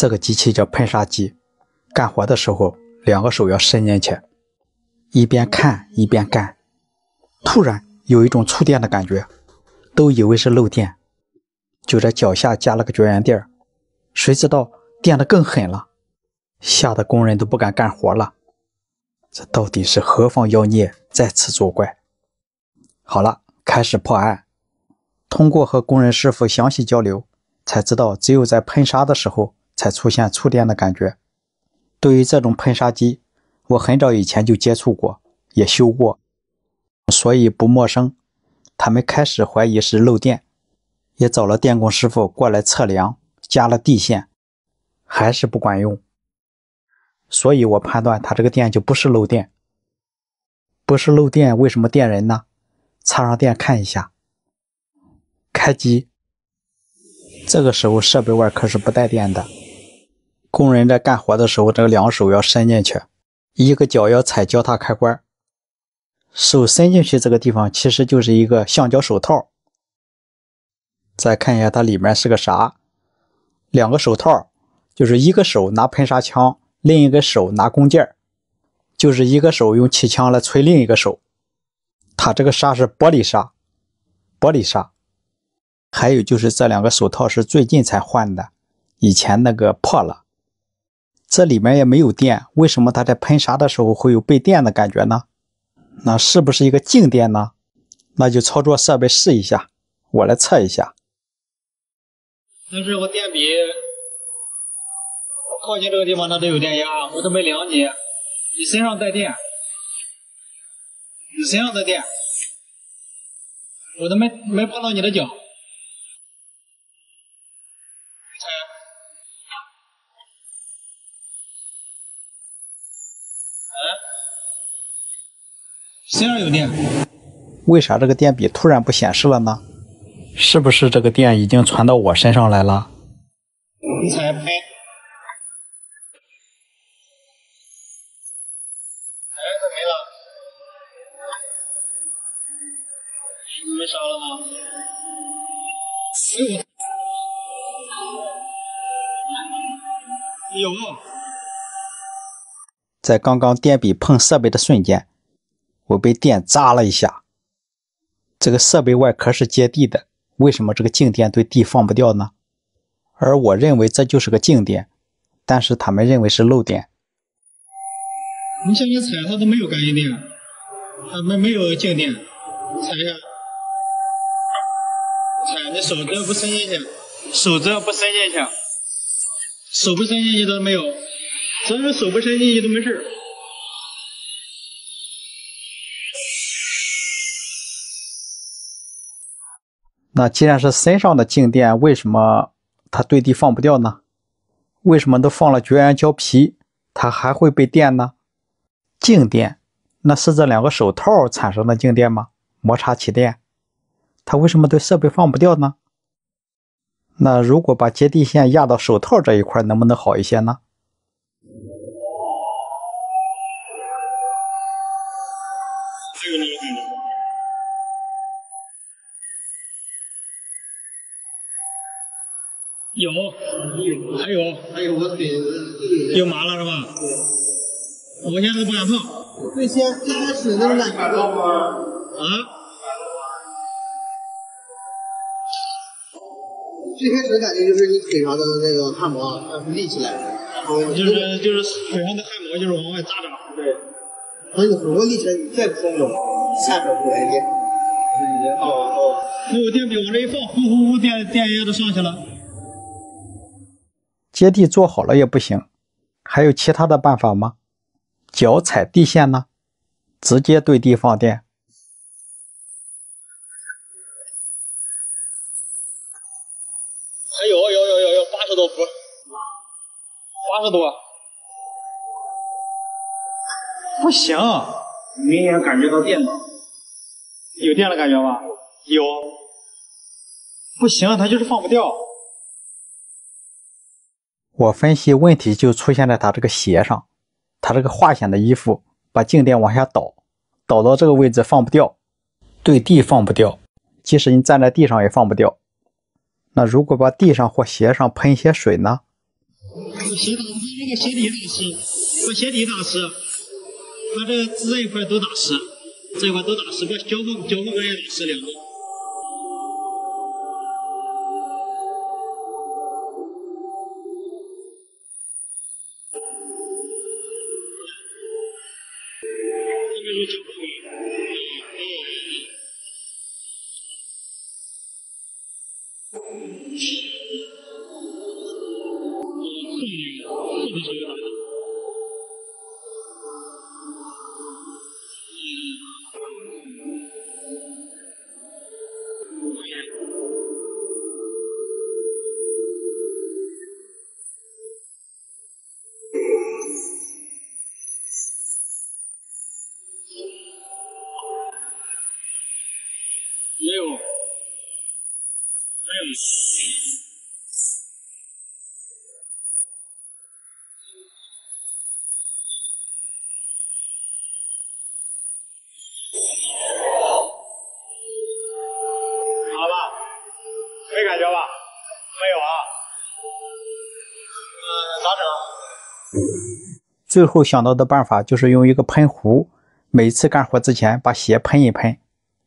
这个机器叫喷砂机，干活的时候两个手要伸进去，一边看一边干。突然有一种触电的感觉，都以为是漏电，就在脚下加了个绝缘垫谁知道电的更狠了，吓得工人都不敢干活了。这到底是何方妖孽在此作怪？好了，开始破案。通过和工人师傅详细交流，才知道只有在喷砂的时候才出现触电的感觉。对于这种喷砂机，我很早以前就接触过，也修过，所以不陌生。他们开始怀疑是漏电，也找了电工师傅过来测量，加了地线，还是不管用。所以我判断他这个电就不是漏电。不是漏电，为什么电人呢？插上电看一下。开机，这个时候设备外壳是不带电的。工人在干活的时候，这个两手要伸进去，一个脚要踩脚踏开关。手伸进去这个地方其实就是一个橡胶手套。再看一下它里面是个啥？两个手套，就是一个手拿喷砂枪，另一个手拿弓箭就是一个手用气枪来吹另一个手。它这个砂是玻璃砂，玻璃砂。还有就是这两个手套是最近才换的，以前那个破了。这里面也没有电，为什么它在喷砂的时候会有被电的感觉呢？那是不是一个静电呢？那就操作设备试一下，我来测一下。但是我电笔靠近这个地方它都有电压，我都没量你，你身上带电，你身上带电，我都没没碰到你的脚。身上有电，为啥这个电笔突然不显示了呢？是不是这个电已经传到我身上来了？你踩拍，哎，没了？没烧了吗？哎呦，有，在刚刚电笔碰设备的瞬间。我被电扎了一下，这个设备外壳是接地的，为什么这个静电对地放不掉呢？而我认为这就是个静电，但是他们认为是漏电。你像你踩它都没有感应电，它没没有静电，踩一下，踩你手只要不伸进去，手只要不伸进去，手不伸进去都没有，只要是手不伸进去都没事。那既然是身上的静电，为什么它对地放不掉呢？为什么都放了绝缘胶皮，它还会被电呢？静电，那是这两个手套产生的静电吗？摩擦起电，它为什么对设备放不掉呢？那如果把接地线压到手套这一块，能不能好一些呢？有，还有，还有我腿又麻了是吧？对。我现在都不敢碰。最先最开始那种感觉到吗？啊？最开始的感觉就是你腿上的那个汗毛它是立起来的，就是就是腿上的汗毛就是往外扎扎。对。等你手立起来，你再不松手，下手就来电。哦哦。那我电笔往这一放，呼呼呼，电电压都上去了。接地做好了也不行，还有其他的办法吗？脚踩地线呢？直接对地放电？还有有有有有八十多伏，八十多，不行，明显感觉到电了，有电的感觉吗？有，不行，它就是放不掉。我分析问题就出现在他这个鞋上，他这个化纤的衣服把静电往下导，导到这个位置放不掉，对地放不掉，即使你站在地上也放不掉。那如果把地上或鞋上喷一些水呢？鞋打，它这个鞋底打湿，把鞋底打湿，把这这一块都打湿，这一块都打湿，把脚后脚后跟也打湿两个。这没感觉吧？没有啊。嗯，咋整？最后想到的办法就是用一个喷壶，每次干活之前把鞋喷一喷，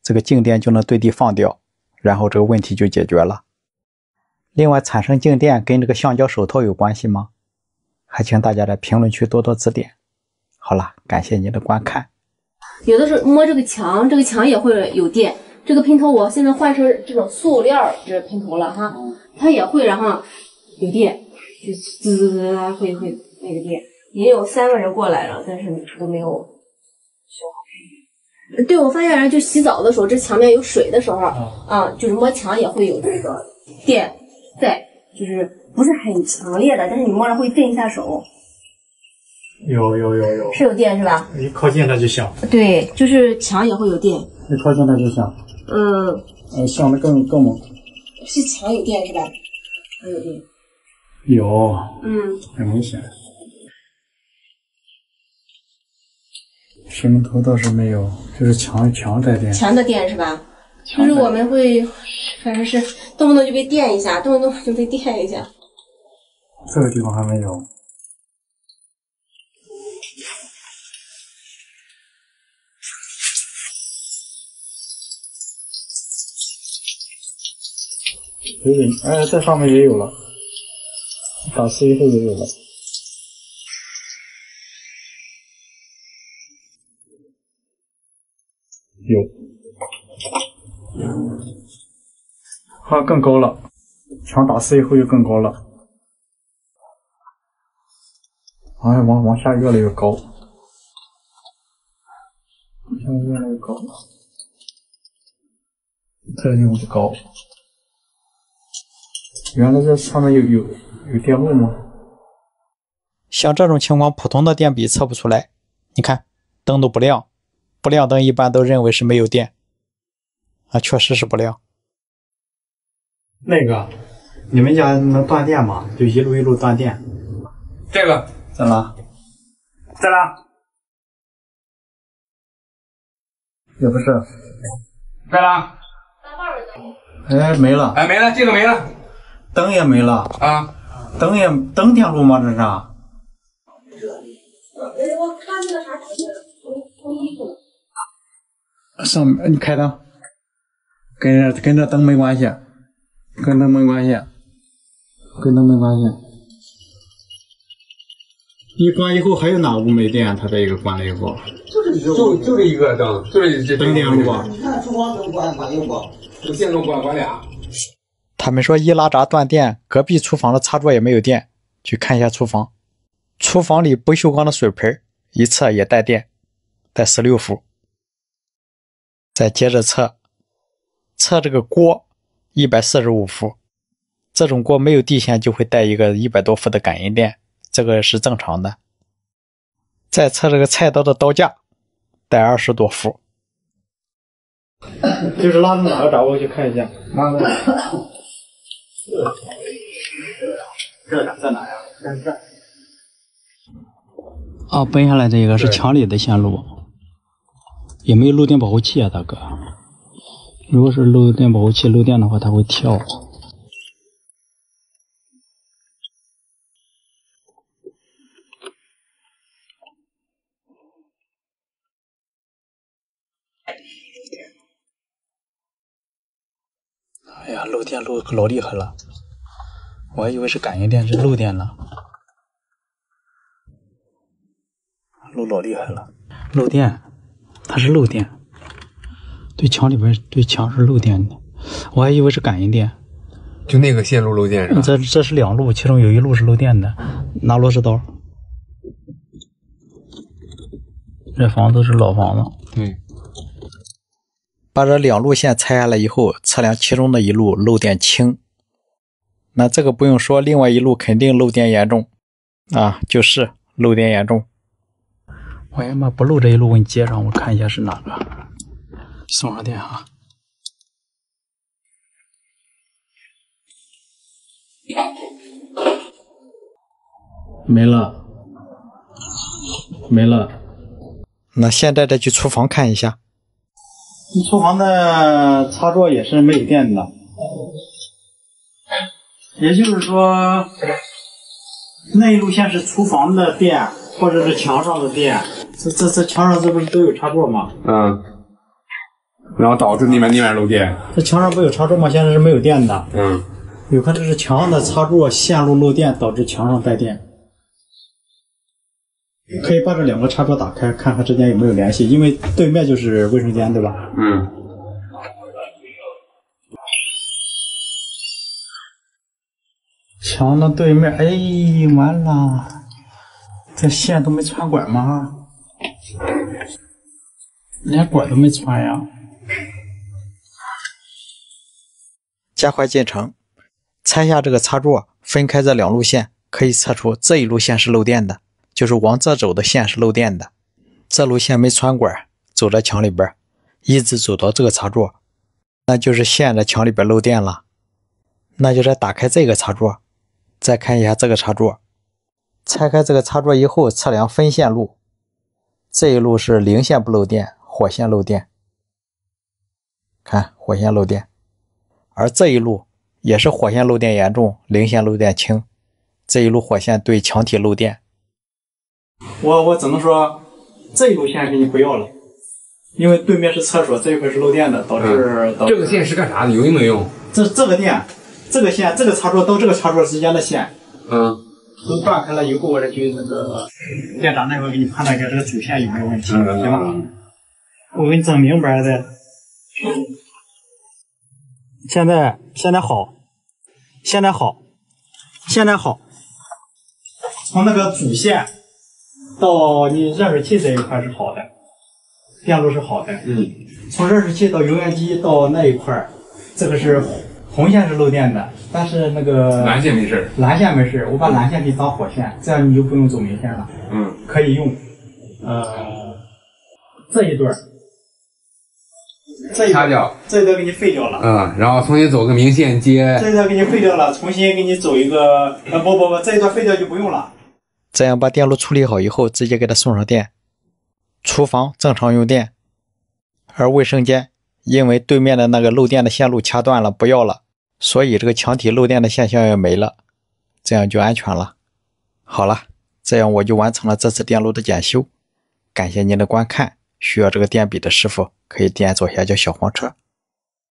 这个静电就能对地放掉，然后这个问题就解决了。另外，产生静电跟这个橡胶手套有关系吗？还请大家在评论区多多指点。好了，感谢您的观看。有的时候摸这个墙，这个墙也会有电。这个喷头我现在换成这种塑料这喷头了哈，它也会，然后有电，就滋滋滋滋会会那个电。也有三个人过来了，但是都没有修好。对，我发现人就洗澡的时候，这墙面有水的时候，啊，就是摸墙也会有这个电在，就是不是很强烈的，但是你摸着会震一下手，有有有有，是有电是吧？一靠近它就响，对，就是墙也会有电。一靠近它就响，嗯，呃，响的更更猛。是墙有电是吧？还有电。有，嗯，很明显。水龙头倒是没有，就是墙墙带电。墙的电是吧？就是我们会，反正是动不动就被电一下，动不动就被电一下。这个地方还没有。有点，哎，这上面也有了，打湿以后也有了。有，它更高了，墙打湿以后又更高了，哎往往下越来越高，往下越来越高，这个地方就高，原来这上面有有有电路吗？像这种情况，普通的电笔测不出来。你看，灯都不亮，不亮灯一般都认为是没有电。啊，确实是不亮。那个，你们家能断电吗？就一路一路断电。这个怎么了？在哪？也不是，在哪？哎，没了，哎，没了，这个没了灯也没了，啊！灯也灯电路吗？这是？上面你开灯，跟这跟这灯没关系，跟灯没关系，跟灯没关系。你关以后还有哪屋没电？它这一个关了以后，就就这一个灯，就这这灯电路啊。你看厨房灯关关有关，就线路关关俩。他们说一拉闸断电，隔壁厨房的插座也没有电。去看一下厨房，厨房里不锈钢的水盆一测也带电，带十六伏。再接着测，测这个锅一百四十五伏，这种锅没有地线就会带一个一百多伏的感应电，这个是正常的。再测这个菜刀的刀架，带二十多伏。就是拉到哪个闸？我去看一下。拉到。这在哪呀？在这。啊，奔下来这个是墙里的线路，也没有漏电保护器啊，大哥。如果是漏电保护器漏电的话，它会跳。哎呀，漏电漏老厉害了，我还以为是感应电，是漏电了，漏老厉害了，漏电，它是漏电。对墙里边对墙是漏电的，我还以为是感应电。就那个线路漏电是吧？这这是两路，其中有一路是漏电的，拿螺丝刀。这房子是老房子，对，把这两路线拆下来以后，测量其中的一路漏电轻，那这个不用说，另外一路肯定漏电严重啊，就是漏电严重。我呀妈，不漏这一路，我给你接上，我看一下是哪个，送上电哈。没了，没了。那现在再去厨房看一下。厨房的插座也是没有电的，也就是说，那一路线是厨房的电，或者是墙上的电。这这这墙上这不是都有插座吗？嗯，然后导致那边那边漏电。这墙上不有插座吗？现在是没有电的。嗯，有可能是墙上的插座线路漏电，导致墙上带电。可以把这两个插座打开，看看之间有没有联系，因为对面就是卫生间，对吧？嗯，墙的对面，哎，完了，这线都没穿管吗？连管都没穿呀！加快进程，拆下这个插座，分开这两路线，可以测出这一路线是漏电的。就是往这走的线是漏电的，这路线没穿管，走在墙里边，一直走到这个插座，那就是线在墙里边漏电了。那就再打开这个插座，再看一下这个插座，拆开这个插座以后，测量分线路，这一路是零线不漏电，火线漏电。看火线漏电，而这一路也是火线漏电严重，零线漏电轻。这一路火线对墙体漏电。我我只能说，这一路线给你不要了，因为对面是厕所，这一块是漏电的，导致导致这个线是干啥的？有用没用？这这个电，这个线，这个插座到这个插座之间的线嗯，都断开了以后，我再去那个店长那块给你判断一下这个主线有没有问题，嗯行吧？我给你整明白的。现在现在好，现在好，现在好，从那个主线。到你热水器这一块是好的，电路是好的。嗯，从热水器到油烟机到那一块这个是红线是漏电的，但是那个蓝线没事蓝线没事，我把蓝线给你当火线，这样你就不用走明线了。嗯，可以用。呃，这一段这一掐掉，这一段给你废掉了。嗯，然后重新走个明线接。这一段给你废掉了，重新给你走一个。呃，不不不，这一段废掉就不用了。这样把电路处理好以后，直接给它送上电。厨房正常用电，而卫生间因为对面的那个漏电的线路掐断了，不要了，所以这个墙体漏电的现象也没了，这样就安全了。好了，这样我就完成了这次电路的检修。感谢您的观看，需要这个电笔的师傅可以点左下角小黄车。